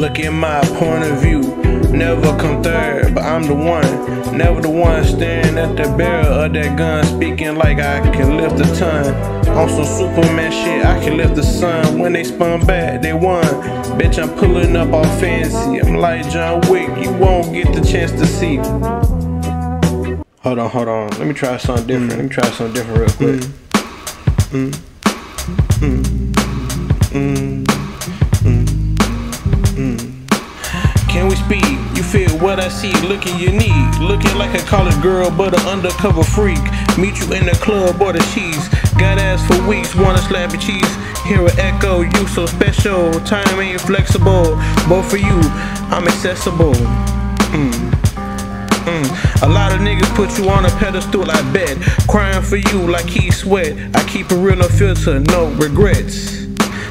Look at my point of view. Never come third, but I'm the one. Never the one staring at the barrel of that gun, speaking like I can lift a ton. On some Superman shit, I can lift the sun. When they spun back, they won. Bitch, I'm pulling up all fancy. I'm like John Wick, you won't get the chance to see. Hold on, hold on. Let me try something different. Let me try something different real quick. Mm. Mm. Mm. Mm. You feel what I see, looking need. Looking like a college girl, but an undercover freak. Meet you in the club or the cheese. Got ass for weeks, wanna slap your cheese. Hear an echo, you so special. Time ain't flexible, but for you, I'm accessible. Mm. Mm. A lot of niggas put you on a pedestal, I bet. Crying for you like he sweat. I keep it real, no filter, no regrets.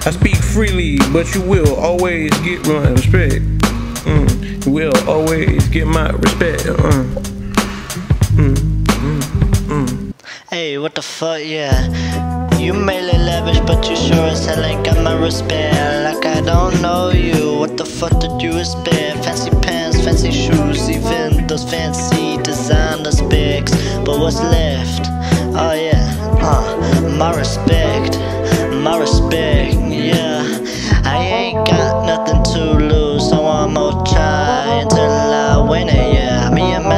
I speak freely, but you will always get respect. Mm. You will always get my respect. Uh. Mm. Mm. Mm. Hey, what the fuck, yeah. You may look lavish, but you sure as hell ain't got my respect. Like I don't know you. What the fuck did you expect? Fancy pants, fancy shoes, even those fancy designer specs. But what's left? Oh yeah, uh, my respect, my respect,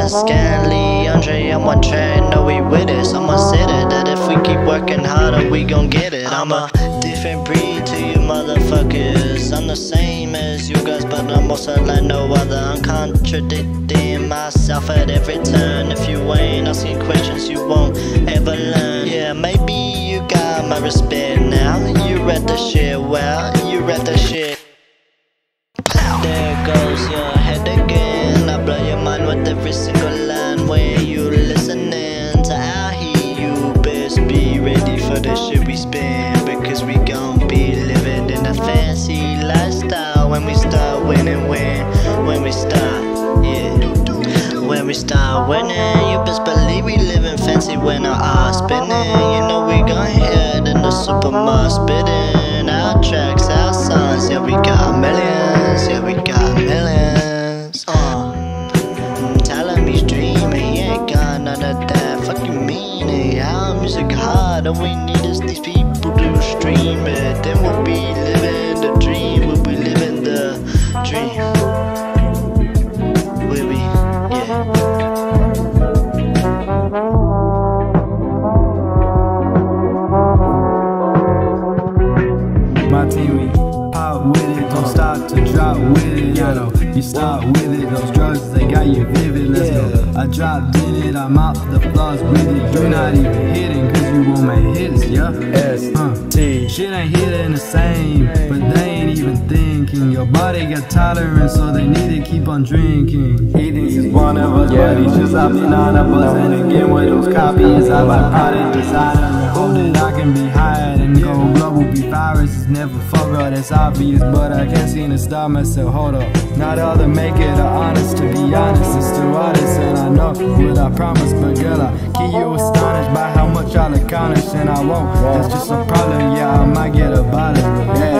Mescali, Andre, I'm one track, no we with it. Someone said it that if we keep working harder, we gon' get it. I'm a different breed to you motherfuckers. I'm the same as you guys, but I'm also like no other. I'm contradicting myself at every turn. If you ain't asking questions, you won't ever learn. Yeah, maybe you got my respect now. You read the shit well, you read the shit. Every single line where you listening to our heat. You best be ready for the shit we spin because we gon' be living in a fancy lifestyle when we start winning. When when we start, yeah. When we start winning, you best believe we living fancy when our eyes spinning. You know we gon' hit in the supermarket spitting our tracks, our songs. Yeah, we got All we need is these people to stream it. Then we'll be living the dream. We'll be living the dream. We'll be, yeah. My team, pop with it, don't stop to drop with it. You know, you start with it, those drugs, they got you vivid. Let's go. I dropped in it, I'm out the floors with it. You're not even hitting, cause you won't make hits, yeah? Huh. Shit ain't hitting the same, but they ain't even thinking. Your body got tolerance, so they need to keep on drinking. He thinks he's one of us, but he's just opting on a bus. And again, with those copies, I buy product designer. Hope that I can be hired and go global. Be virus is never up, that's obvious. But I can't seem to stop myself. Hold up, not all that make it honest. To be honest, it's still honest, and I know what I promise. But girl, I keep you astonished by how much I'll accomplish, and I won't. That's just a problem. Yeah, I might get a bottom. Yeah.